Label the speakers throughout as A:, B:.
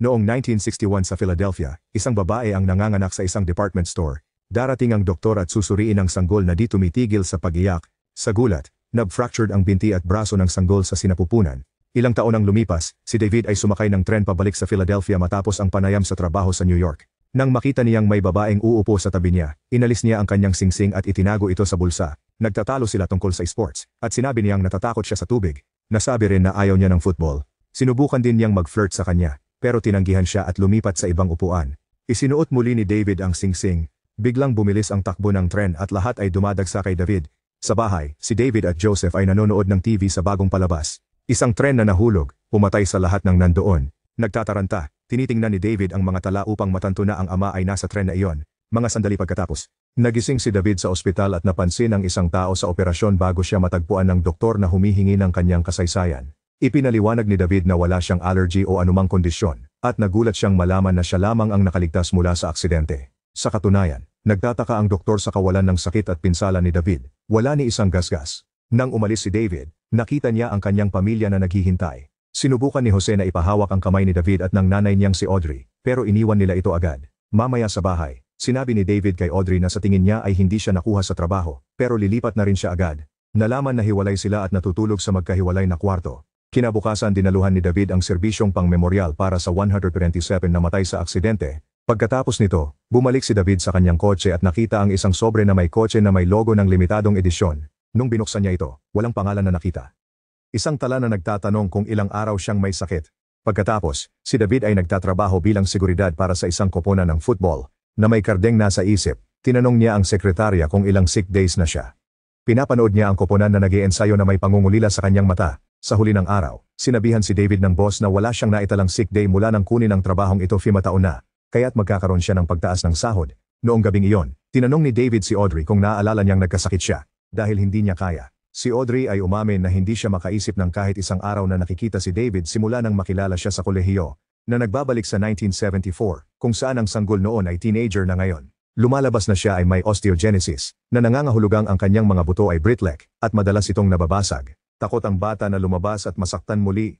A: Noong 1961 sa Philadelphia, isang babae ang nanganganak sa isang department store. Darating ang doktor at susuriin ang sanggol na di tumitigil sa pagiyak. Sa gulat, nab-fractured ang binti at braso ng sanggol sa sinapupunan. Ilang taon ang lumipas, si David ay sumakay ng tren pabalik sa Philadelphia matapos ang panayam sa trabaho sa New York. Nang makita niyang may babaeng uupo sa tabi niya, inalis niya ang kanyang singsing at itinago ito sa bulsa. Nagtatalo sila tungkol sa sports, at sinabi niyang natatakot siya sa tubig. Nasabi rin na ayaw niya ng football. Sinubukan din niyang mag-flirt sa kanya, pero tinanggihan siya at lumipat sa ibang upuan. Isinuot muli ni David ang singsing. Biglang bumilis ang takbo ng tren at lahat ay dumadagsa kay David. Sa bahay, si David at Joseph ay nanonood ng TV sa bagong palabas. Isang tren na nahulog, pumatay sa lahat ng nandoon. Nagtataranta, tinitingnan ni David ang mga tala upang matanto na ang ama ay nasa tren na iyon. Mga sandali pagkatapos, nagising si David sa ospital at napansin ang isang tao sa operasyon bago siya matagpuan ng doktor na humihingi ng kanyang kasaysayan. Ipinaliwanag ni David na wala siyang allergy o anumang kondisyon, at nagulat siyang malaman na siya lamang ang nakaligtas mula sa aksidente. Sa katunayan, nagtataka ang doktor sa kawalan ng sakit at pinsala ni David, wala ni isang gasgas. Nang umalis si David, nakita niya ang kanyang pamilya na naghihintay. Sinubukan ni Jose na ipahawak ang kamay ni David at ng nanay niyang si Audrey, pero iniwan nila ito agad. Mamaya sa bahay, sinabi ni David kay Audrey na sa tingin niya ay hindi siya nakuha sa trabaho, pero lilipat na rin siya agad. Nalaman na hiwalay sila at natutulog sa magkahiwalay na kwarto. Kinabukasan dinaluhan ni David ang serbisyong pang-memorial para sa 127 na matay sa aksidente. Pagkatapos nito, bumalik si David sa kanyang kotse at nakita ang isang sobre na may kotse na may logo ng limitadong edisyon. Nung binuksan niya ito, walang pangalan na nakita. Isang tala na nagtatanong kung ilang araw siyang may sakit. Pagkatapos, si David ay nagtatrabaho bilang seguridad para sa isang koponan ng football, na may kardeng nasa isip. Tinanong niya ang sekretarya kung ilang sick days na siya. Pinapanood niya ang koponan na nag ensayo na may pangungulila sa kanyang mata, sa huli ng araw, sinabihan si David ng boss na wala siyang naitalang sick day mula nang kunin ang trabahong ito fima taon na, kaya't magkakaroon siya ng pagtaas ng sahod. Noong gabing iyon, tinanong ni David si Audrey kung naaalala niyang nagkasakit siya, dahil hindi niya kaya. Si Audrey ay umamin na hindi siya makaisip ng kahit isang araw na nakikita si David simula nang makilala siya sa kolehiyo, na nagbabalik sa 1974, kung saan ang sanggol noon ay teenager na ngayon. Lumalabas na siya ay may osteogenesis, na nangangahulugang ang kanyang mga buto ay britlek, at madalas itong nababasag. Takot ang bata na lumabas at masaktan muli.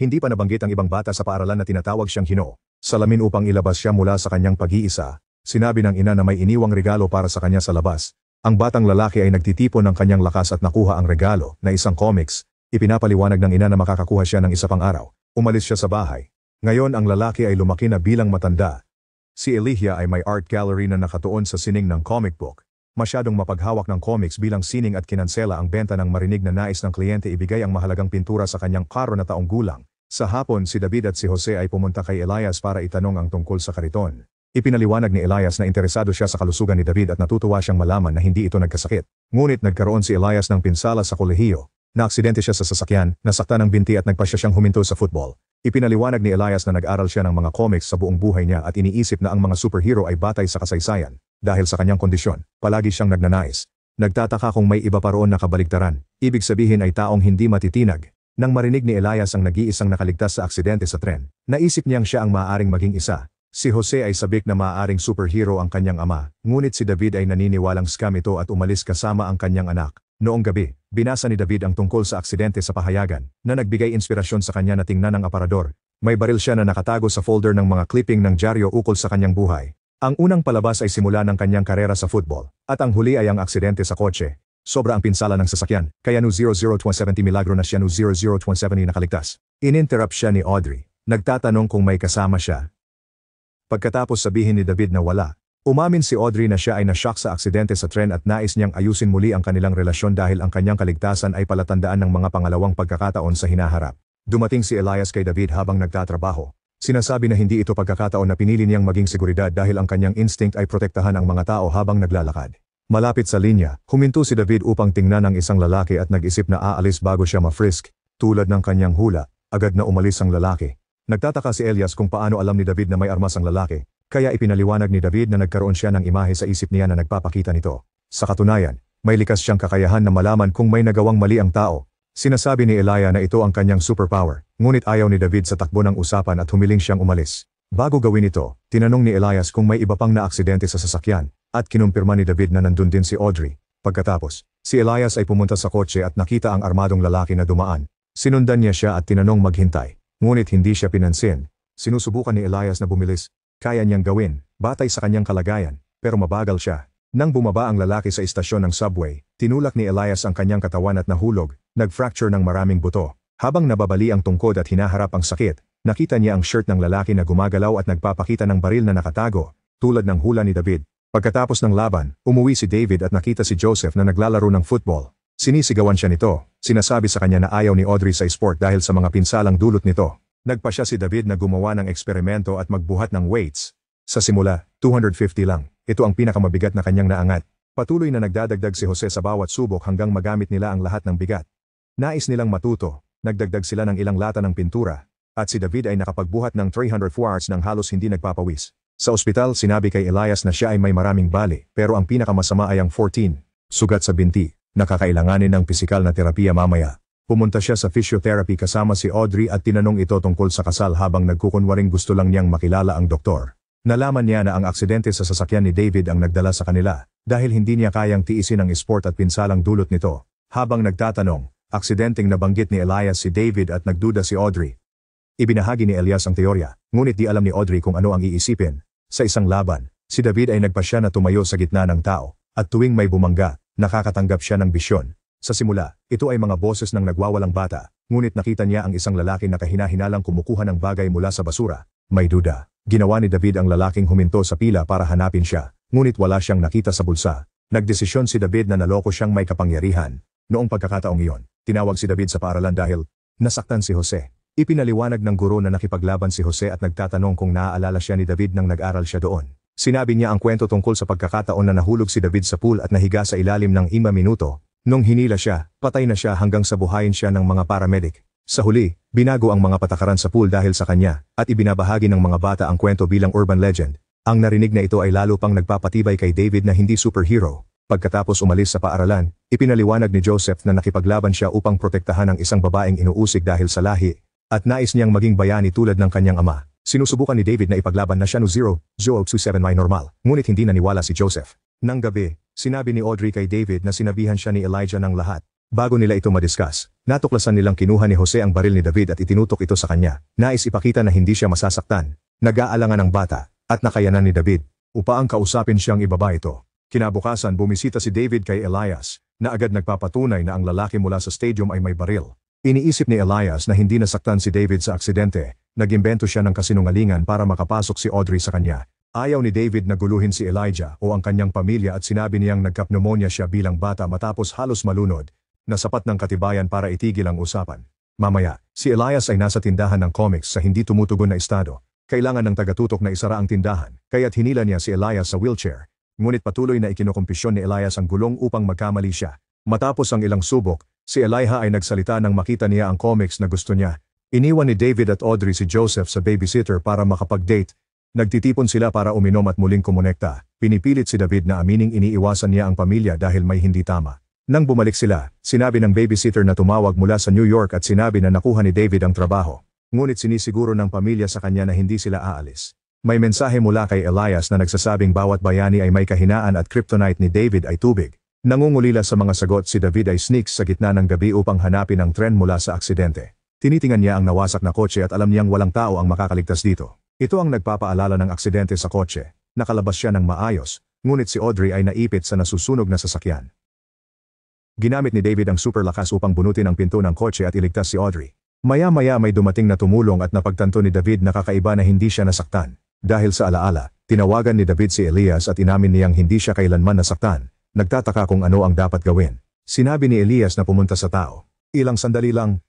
A: Hindi pa nabanggit ang ibang bata sa paaralan na tinatawag siyang hino. Salamin upang ilabas siya mula sa kanyang pag-iisa. Sinabi ng ina na may iniwang regalo para sa kanya sa labas. Ang batang lalaki ay nagtitipon ng kanyang lakas at nakuha ang regalo na isang comics. Ipinapaliwanag ng ina na makakakuha siya ng isa pang araw. Umalis siya sa bahay. Ngayon ang lalaki ay lumaki na bilang matanda. Si Elihia ay may art gallery na nakatuon sa sining ng comic book. Masyadong mapaghawak ng comics bilang sining at kinansela ang benta ng marinig na nais ng kliyente ibigay ang mahalagang pintura sa kanyang karo na taong gulang. Sa hapon si David at si Jose ay pumunta kay Elias para itanong ang tungkol sa kariton. Ipinaliwanag ni Elias na interesado siya sa kalusugan ni David at natutuwa siyang malaman na hindi ito nagkasakit. Ngunit nagkaroon si Elias ng pinsala sa kolehiyo. Naaksidente siya sa sasakyan, nasaktan ng binti at nagpasya siyang huminto sa football. Ipinaliwanag ni Elias na nag-aral siya ng mga comics sa buong buhay niya at iniisip na ang mga superhero ay batay sa kasaysayan. Dahil sa kanyang kondisyon, palagi siyang nagnanais. Nagtataka kung may iba pa roon na kabaligtaran, ibig sabihin ay taong hindi matitinag. Nang marinig ni Elias ang nag-iisang nakaligtas sa aksidente sa tren, naisip niyang siya ang maaaring maging isa. Si Jose ay sabik na maaaring superhero ang kanyang ama, ngunit si David ay naniniwalang scam ito at umalis kasama ang kanyang anak. Noong gabi, binasa ni David ang tungkol sa aksidente sa pahayagan, na nagbigay inspirasyon sa kanya na tingnan ng aparador. May baril siya na nakatago sa folder ng mga clipping ng dyaryo ukol sa kanyang buhay. Ang unang palabas ay simula ng kanyang karera sa football, at ang huli ay ang aksidente sa kotse. Sobra ang pinsala ng sasakyan, kaya no 002070 milagro na siya no 00270 nakaligtas. Ininterrupt siya ni Audrey, nagtatanong kung may kasama siya. Pagkatapos sabihin ni David na wala, umamin si Audrey na siya ay nashock sa aksidente sa tren at nais niyang ayusin muli ang kanilang relasyon dahil ang kanyang kaligtasan ay palatandaan ng mga pangalawang pagkakataon sa hinaharap. Dumating si Elias kay David habang nagtatrabaho, Sinasabi na hindi ito pagkakataon na pinili niyang maging seguridad dahil ang kanyang instinct ay protektahan ang mga tao habang naglalakad. Malapit sa linya, huminto si David upang tingnan ang isang lalaki at nag-isip na aalis bago siya ma-frisk. Tulad ng kanyang hula, agad na umalis ang lalaki. Nagtataka si Elias kung paano alam ni David na may armas ang lalaki, kaya ipinaliwanag ni David na nagkaroon siya ng imahe sa isip niya na nagpapakita nito. Sa katunayan, may likas siyang kakayahan na malaman kung may nagawang mali ang tao, Sinasabi ni Elia na ito ang kanyang superpower, ngunit ayaw ni David sa takbo ng usapan at humiling siyang umalis. Bago gawin ito, tinanong ni Elias kung may iba pang naaksidente sa sasakyan, at kinumpirma ni David na nandun din si Audrey. Pagkatapos, si Elias ay pumunta sa kotse at nakita ang armadong lalaki na dumaan. Sinundan niya siya at tinanong maghintay, ngunit hindi siya pinansin. Sinusubukan ni Elias na bumilis. Kaya niyang gawin, batay sa kanyang kalagayan, pero mabagal siya. Nang bumaba ang lalaki sa istasyon ng subway, tinulak ni Elias ang kanyang katawan at nahulog, nag-fracture ng maraming buto. Habang nababali ang tungkod at hinaharap ang sakit, nakita niya ang shirt ng lalaki na gumagalaw at nagpapakita ng baril na nakatago, tulad ng hula ni David. Pagkatapos ng laban, umuwi si David at nakita si Joseph na naglalaro ng football. Sinisigawan siya nito, sinasabi sa kanya na ayaw ni Audrey sa sport dahil sa mga pinsalang dulot nito. Nagpa siya si David na gumawa ng eksperimento at magbuhat ng weights. Sa simula, 250 lang. Ito ang pinakamabigat na kanyang naangat. Patuloy na nagdadagdag si Jose sa bawat subok hanggang magamit nila ang lahat ng bigat. Nais nilang matuto, nagdagdag sila ng ilang lata ng pintura, at si David ay nakapagbuhat ng 300 hours ng halos hindi nagpapawis. Sa ospital, sinabi kay Elias na siya ay may maraming bali, pero ang pinakamasama ay ang 14, sugat sa binti, nakakailanganin ng pisikal na terapiya mamaya. Pumunta siya sa physiotherapy kasama si Audrey at tinanong ito tungkol sa kasal habang nagkukunwaring gusto lang niyang makilala ang doktor. Nalaman niya na ang aksidente sa sasakyan ni David ang nagdala sa kanila, dahil hindi niya kayang tiisin ang sport at pinsalang dulot nito. Habang nagtatanong, aksidenteng nabanggit ni Elias si David at nagduda si Audrey. Ibinahagi ni Elias ang teorya, ngunit di alam ni Audrey kung ano ang iisipin. Sa isang laban, si David ay nagpasya na tumayo sa gitna ng tao, at tuwing may bumangga, nakakatanggap siya ng bisyon. Sa simula, ito ay mga boses ng nagwawalang bata, ngunit nakita niya ang isang lalaki na kahina-hinalang kumukuha ng bagay mula sa basura. May duda. Ginawa ni David ang lalaking huminto sa pila para hanapin siya, ngunit wala siyang nakita sa bulsa. Nagdesisyon si David na naloko siyang may kapangyarihan. Noong pagkakataong iyon, tinawag si David sa paaralan dahil nasaktan si Jose. Ipinaliwanag ng guro na nakipaglaban si Jose at nagtatanong kung naaalala siya ni David nang nag-aral siya doon. Sinabi niya ang kwento tungkol sa pagkakataon na nahulog si David sa pool at nahiga sa ilalim ng ima minuto. Nung hinila siya, patay na siya hanggang sa buhayin siya ng mga paramedic. Sa huli, binago ang mga patakaran sa pool dahil sa kanya, at ibinabahagi ng mga bata ang kwento bilang urban legend. Ang narinig na ito ay lalo pang nagpapatibay kay David na hindi superhero. Pagkatapos umalis sa paaralan, ipinaliwanag ni Joseph na nakipaglaban siya upang protektahan ang isang babaeng inuusig dahil sa lahi, at nais niyang maging bayani tulad ng kanyang ama. Sinusubukan ni David na ipaglaban na siya no 0, 027 may normal, ngunit hindi naniwala si Joseph. Nang gabi, sinabi ni Audrey kay David na sinabihan siya ni Elijah ng lahat. Bago nila ito madiscuss, natuklasan nilang kinuha ni Jose ang baril ni David at itinutok ito sa kanya. Nais ipakita na hindi siya masasaktan. Nag-aalangan ang bata, at nakayanan ni David, upaang kausapin siyang ibaba ito. Kinabukasan bumisita si David kay Elias, na agad nagpapatunay na ang lalaki mula sa stadium ay may baril. Iniisip ni Elias na hindi nasaktan si David sa aksidente, nagimbento siya ng kasinungalingan para makapasok si Audrey sa kanya. Ayaw ni David na guluhin si Elijah o ang kanyang pamilya at sinabi niyang nagkapneumonia siya bilang bata matapos halos malunod, na sapat ng katibayan para itigil ang usapan. Mamaya, si Elias ay nasa tindahan ng comics sa hindi tumutugon na estado. Kailangan ng tagatutok na isara ang tindahan, kaya't hinila niya si Elias sa wheelchair. Ngunit patuloy na ikinokompisyon ni Elias ang gulong upang magkamali siya. Matapos ang ilang subok, si Elijah ay nagsalita nang makita niya ang comics na gusto niya. Iniwan ni David at Audrey si Joseph sa babysitter para makapag-date Nagtitipon sila para uminom at muling kumonekta. Pinipilit si David na amining iniiwasan niya ang pamilya dahil may hindi tama. Nang bumalik sila, sinabi ng babysitter na tumawag mula sa New York at sinabi na nakuha ni David ang trabaho. Ngunit sinisiguro ng pamilya sa kanya na hindi sila aalis. May mensahe mula kay Elias na nagsasabing bawat bayani ay may kahinaan at kryptonite ni David ay tubig. Nangungulila sa mga sagot si David ay sneaks sa gitna ng gabi upang hanapin ang tren mula sa aksidente. Tinitingan niya ang nawasak na kotse at alam niyang walang tao ang makakaligtas dito. Ito ang nagpapaalala ng aksidente sa kotse. Nakalabas siya ng maayos, ngunit si Audrey ay naipit sa nasusunog na sasakyan. Ginamit ni David ang super lakas upang bunutin ang pinto ng kotse at iligtas si Audrey. Maya-maya may dumating na tumulong at napagtanto ni David na kakaiba na hindi siya nasaktan. Dahil sa alaala, tinawagan ni David si Elias at inamin niyang hindi siya kailanman nasaktan. Nagtataka kung ano ang dapat gawin. Sinabi ni Elias na pumunta sa tao. Ilang sandali lang,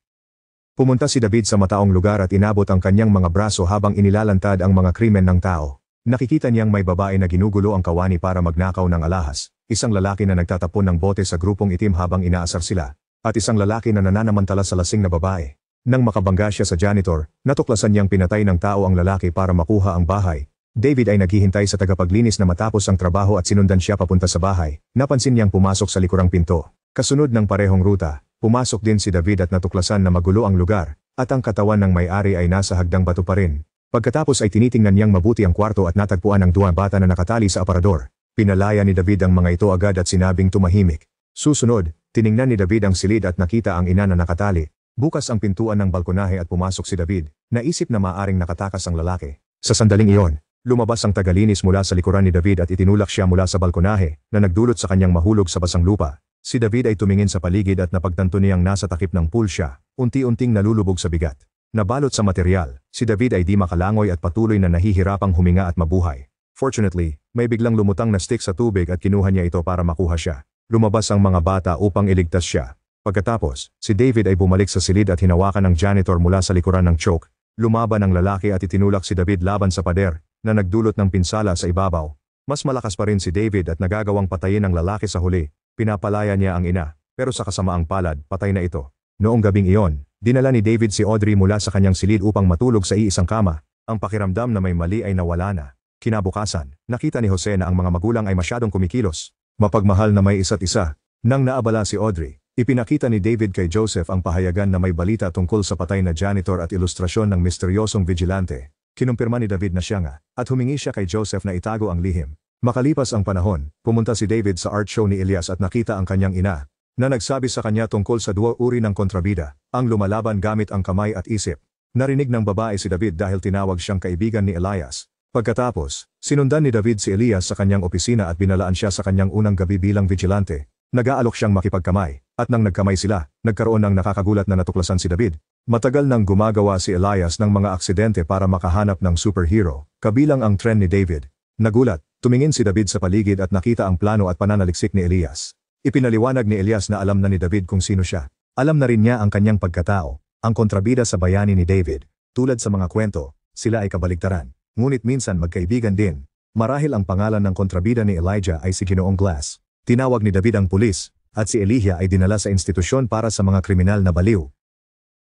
A: Pumunta si David sa mataong lugar at inabot ang kanyang mga braso habang inilalantad ang mga krimen ng tao. Nakikita niyang may babae na ginugulo ang kawani para magnakaw ng alahas, isang lalaki na nagtatapon ng bote sa grupong itim habang inaasar sila, at isang lalaki na nananamantala sa lasing na babae. Nang makabangga siya sa janitor, natuklasan niyang pinatay ng tao ang lalaki para makuha ang bahay. David ay naghihintay sa tagapaglinis na matapos ang trabaho at sinundan siya papunta sa bahay. Napansin niyang pumasok sa likurang pinto. Kasunod ng parehong ruta, Pumasok din si David at natuklasan na magulo ang lugar, at ang katawan ng may-ari ay nasa hagdang bato pa rin. Pagkatapos ay tinitingnan niyang mabuti ang kwarto at natagpuan ang duwa bata na nakatali sa aparador. Pinalaya ni David ang mga ito agad at sinabing tumahimik. Susunod, tiningnan ni David ang silid at nakita ang ina na nakatali. Bukas ang pintuan ng balkonahe at pumasok si David. Naisip na maaring nakatakas ang lalaki. Sa sandaling iyon, lumabas ang tagalinis mula sa likuran ni David at itinulak siya mula sa balkonahe na nagdulot sa kanyang mahulog sa basang lupa. Si David ay tumingin sa paligid at napagtanto niyang nasa takip ng pool siya, unti-unting nalulubog sa bigat. Nabalot sa material, si David ay di makalangoy at patuloy na nahihirapang huminga at mabuhay. Fortunately, may biglang lumutang na stick sa tubig at kinuha niya ito para makuha siya. Lumabas ang mga bata upang iligtas siya. Pagkatapos, si David ay bumalik sa silid at hinawakan ng janitor mula sa likuran ng choke. Lumaban ang lalaki at itinulak si David laban sa pader, na nagdulot ng pinsala sa ibabaw. Mas malakas pa rin si David at nagagawang patayin ang lalaki sa huli. Pinapalaya niya ang ina, pero sa kasamaang palad, patay na ito. Noong gabing iyon, dinala ni David si Audrey mula sa kanyang silid upang matulog sa iisang kama. Ang pakiramdam na may mali ay nawala na. Kinabukasan, nakita ni Jose na ang mga magulang ay masyadong kumikilos. Mapagmahal na may isa't isa. Nang naabala si Audrey, ipinakita ni David kay Joseph ang pahayagan na may balita tungkol sa patay na janitor at ilustrasyon ng misteryosong vigilante. Kinumpirma ni David na siya nga, at humingi siya kay Joseph na itago ang lihim. Makalipas ang panahon, pumunta si David sa art show ni Elias at nakita ang kanyang ina, na nagsabi sa kanya tungkol sa dua uri ng kontrabida, ang lumalaban gamit ang kamay at isip. Narinig ng babae si David dahil tinawag siyang kaibigan ni Elias. Pagkatapos, sinundan ni David si Elias sa kanyang opisina at binalaan siya sa kanyang unang gabi bilang vigilante. Nag-aalok siyang makipagkamay, at nang nagkamay sila, nagkaroon ng nakakagulat na natuklasan si David. Matagal nang gumagawa si Elias ng mga aksidente para makahanap ng superhero, kabilang ang tren ni David. Nagulat, tumingin si David sa paligid at nakita ang plano at pananaliksik ni Elias. Ipinaliwanag ni Elias na alam na ni David kung sino siya. Alam na rin niya ang kanyang pagkatao, ang kontrabida sa bayani ni David. Tulad sa mga kwento, sila ay kabaligtaran. Ngunit minsan magkaibigan din. Marahil ang pangalan ng kontrabida ni Elijah ay si Ginoong Glass. Tinawag ni David ang pulis, at si Elijah ay dinala sa institusyon para sa mga kriminal na baliw.